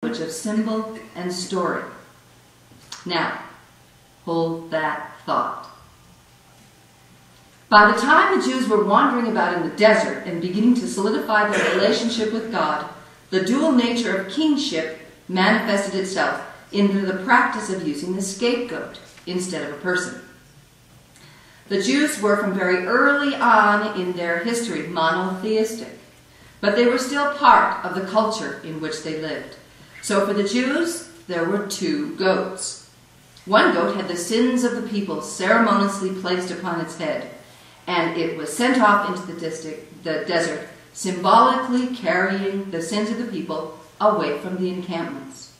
language of symbol and story. Now, hold that thought. By the time the Jews were wandering about in the desert and beginning to solidify their relationship with God, the dual nature of kingship manifested itself into the practice of using the scapegoat instead of a person. The Jews were from very early on in their history monotheistic, but they were still part of the culture in which they lived. So for the Jews, there were two goats. One goat had the sins of the people ceremoniously placed upon its head, and it was sent off into the, district, the desert, symbolically carrying the sins of the people away from the encampments.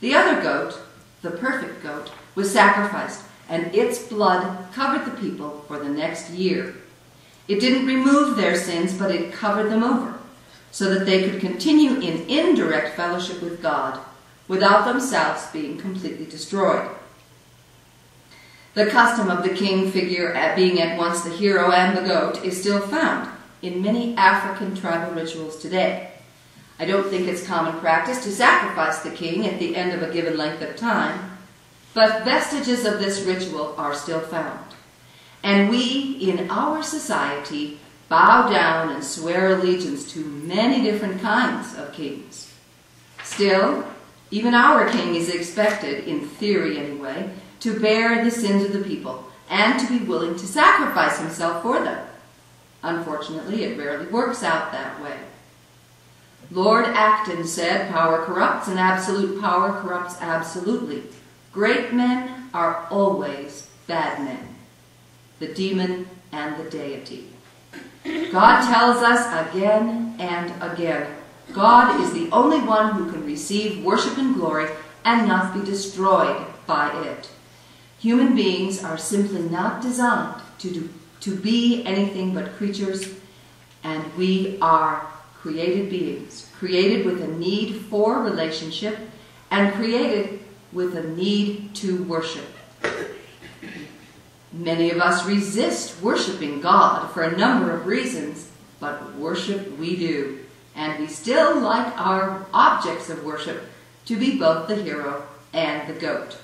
The other goat, the perfect goat, was sacrificed, and its blood covered the people for the next year. It didn't remove their sins, but it covered them over, so that they could continue in indirect fellowship with God without themselves being completely destroyed. The custom of the king figure at being at once the hero and the goat is still found in many African tribal rituals today. I don't think it's common practice to sacrifice the king at the end of a given length of time, but vestiges of this ritual are still found. And we, in our society, bow down and swear allegiance to many different kinds of kings. Still, even our king is expected, in theory anyway, to bear the sins of the people and to be willing to sacrifice himself for them. Unfortunately, it rarely works out that way. Lord Acton said, Power corrupts, and absolute power corrupts absolutely. Great men are always bad men, the demon and the deity. God tells us again and again God is the only one who can receive worship and glory and not be destroyed by it. Human beings are simply not designed to, do, to be anything but creatures, and we are created beings, created with a need for relationship and created with a need to worship. Many of us resist worshiping God for a number of reasons, but worship we do. And we still like our objects of worship to be both the hero and the goat.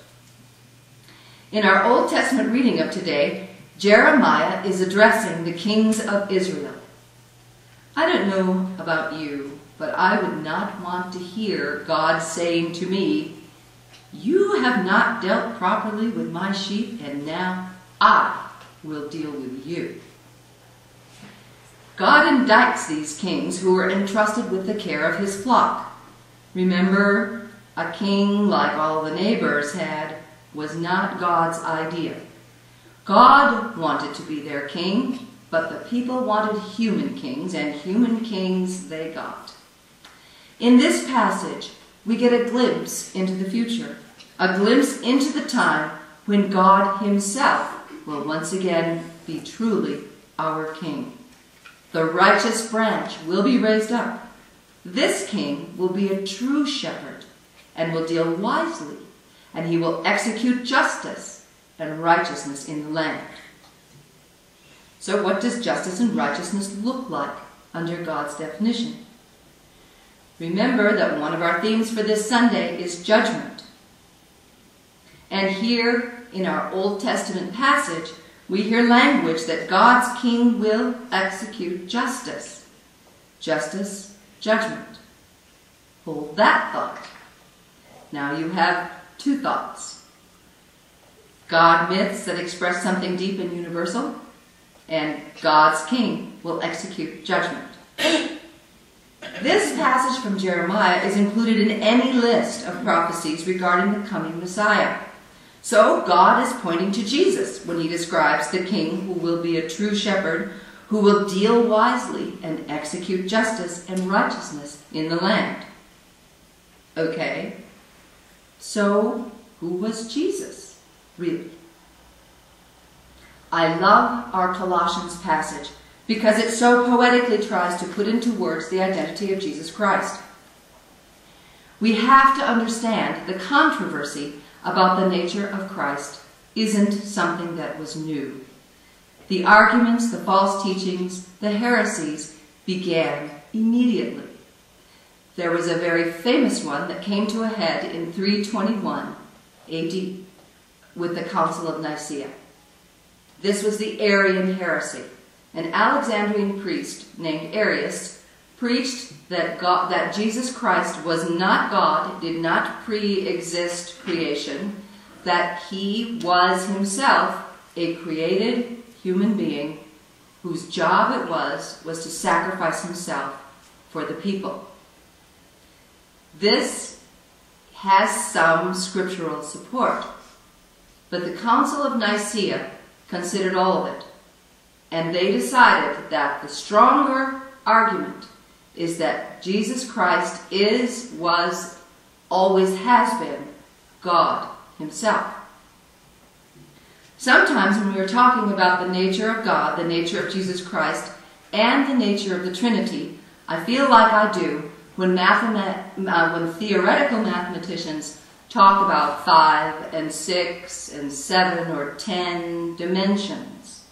In our Old Testament reading of today, Jeremiah is addressing the kings of Israel. I don't know about you, but I would not want to hear God saying to me, you have not dealt properly with my sheep, and now I will deal with you. God indicts these kings who were entrusted with the care of his flock. Remember, a king like all the neighbors had was not God's idea. God wanted to be their king, but the people wanted human kings, and human kings they got. In this passage, we get a glimpse into the future a glimpse into the time when God himself will once again be truly our king. The righteous branch will be raised up. This king will be a true shepherd and will deal wisely, and he will execute justice and righteousness in the land. So what does justice and righteousness look like under God's definition? Remember that one of our themes for this Sunday is judgment. And here in our Old Testament passage, we hear language that God's king will execute justice. Justice, judgment. Hold that thought. Now you have two thoughts. God myths that express something deep and universal, and God's king will execute judgment. This passage from Jeremiah is included in any list of prophecies regarding the coming Messiah. So God is pointing to Jesus when he describes the king who will be a true shepherd, who will deal wisely and execute justice and righteousness in the land. Okay, so who was Jesus, really? I love our Colossians passage because it so poetically tries to put into words the identity of Jesus Christ. We have to understand the controversy about the nature of Christ isn't something that was new. The arguments, the false teachings, the heresies began immediately. there was a very famous one that came to a head in 321 AD with the Council of Nicaea. This was the Arian heresy. An Alexandrian priest named Arius preached that God, that Jesus Christ was not God, did not pre-exist creation, that he was himself a created human being whose job it was was to sacrifice himself for the people. This has some scriptural support, but the Council of Nicaea considered all of it, and they decided that the stronger argument is that Jesus Christ is, was, always has been God himself. Sometimes when we are talking about the nature of God, the nature of Jesus Christ, and the nature of the Trinity, I feel like I do when, uh, when theoretical mathematicians talk about five and six and seven or ten dimensions.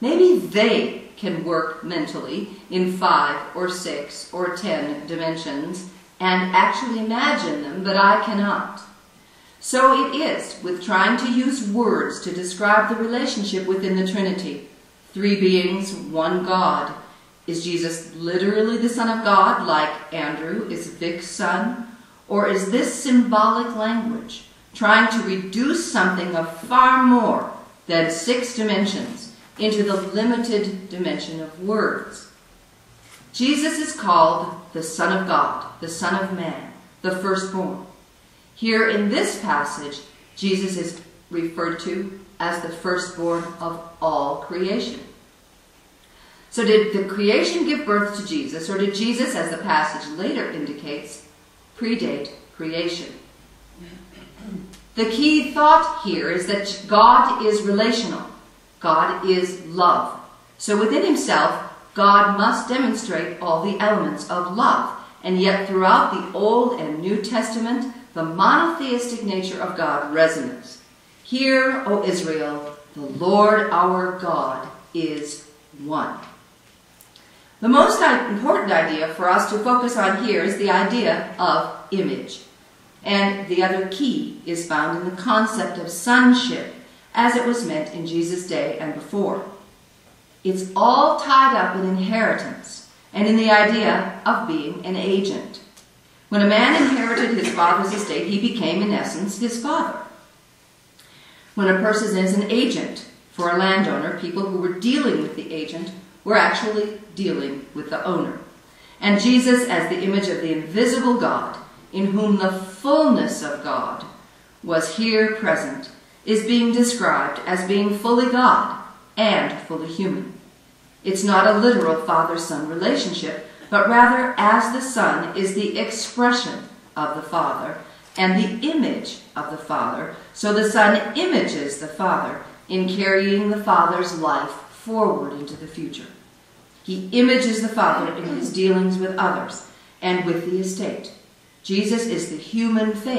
Maybe they can work mentally in five or six or ten dimensions and actually imagine them, but I cannot. So it is with trying to use words to describe the relationship within the Trinity. Three beings, one God. Is Jesus literally the Son of God, like Andrew is Vic's son? Or is this symbolic language trying to reduce something of far more than six dimensions into the limited dimension of words? Jesus is called the Son of God, the Son of Man, the firstborn. Here in this passage, Jesus is referred to as the firstborn of all creation. So did the creation give birth to Jesus, or did Jesus, as the passage later indicates, predate creation? The key thought here is that God is relational. God is love. So within himself, God must demonstrate all the elements of love. And yet throughout the Old and New Testament, the monotheistic nature of God resonates. Hear, O Israel, the Lord our God is one. The most important idea for us to focus on here is the idea of image. And the other key is found in the concept of sonship as it was meant in Jesus' day and before. It's all tied up in inheritance and in the idea of being an agent. When a man inherited his father's estate, he became, in essence, his father. When a person is an agent for a landowner, people who were dealing with the agent were actually dealing with the owner. And Jesus, as the image of the invisible God, in whom the fullness of God was here present, is being described as being fully God and fully human. It's not a literal father-son relationship, but rather as the Son is the expression of the Father and the image of the Father, so the Son images the Father in carrying the Father's life forward into the future. He images the Father in his dealings with others and with the estate. Jesus is the human face